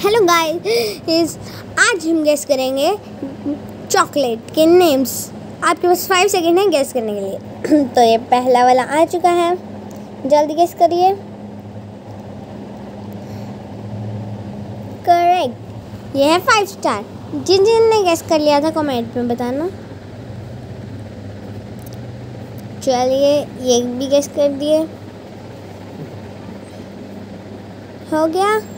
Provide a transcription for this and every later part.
Hello guys आज हम guess करेंगे चॉकलेट के नेम्स आपके पास फाइव सेकेंड है गेस करने के लिए. तो ये पहला वाला आ चुका है. जल्दी गेस करिए. करेक्ट ये है फाइव स्टार जिन जिन ने गेस कर लिया था कमेंट में बताना. चलिए ये भी गेस कर दिए. हो गया?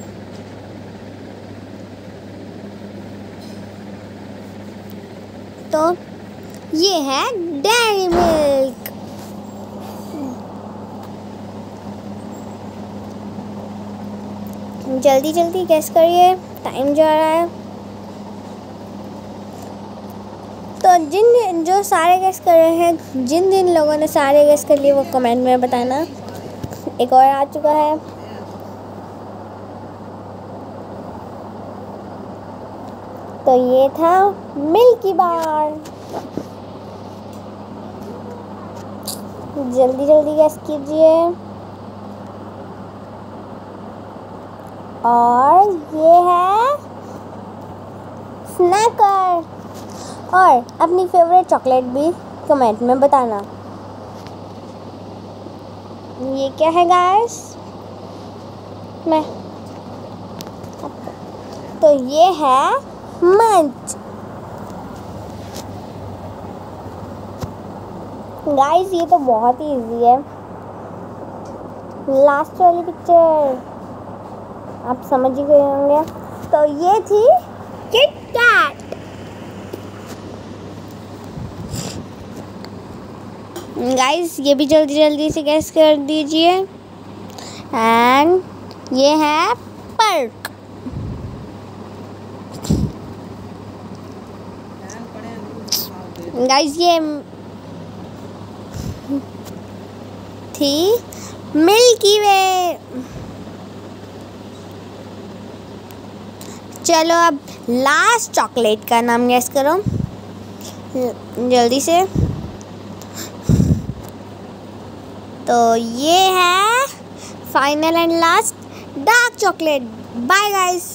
तो ये है डेयरी मिल्क। जल्दी जल्दी गैस करिए। टाइम जा रहा है। तो जिन, जो सारे गैस कर रहे हैं, जिन जिन लोगों ने सारे गैस कर लिए, वो कमेंट में बताना। एक और आ चुका है। तो ये था मिल्की बार। जल्दी जल्दी गैस कीजिए। और ये है स्नैकर और अपनी फेवरेट चॉकलेट भी कमेंट में बताना। ये क्या है गैस मैं तो ये है मंच गाइस ये तो बहुत ही इजी है. लास्ट वाली पिक्चर आप समझ ही गए होंगे. तो ये थी किट कैट गाइस ये भी जल्दी जल्दी से गैस कर दीजिए. एंड ये है पर्क गाइस ये थी मिल्की वे। चलो अब लास्ट चॉकलेट का नाम गैस करो। जल्दी से। तो ये है final and last dark chocolate bye guys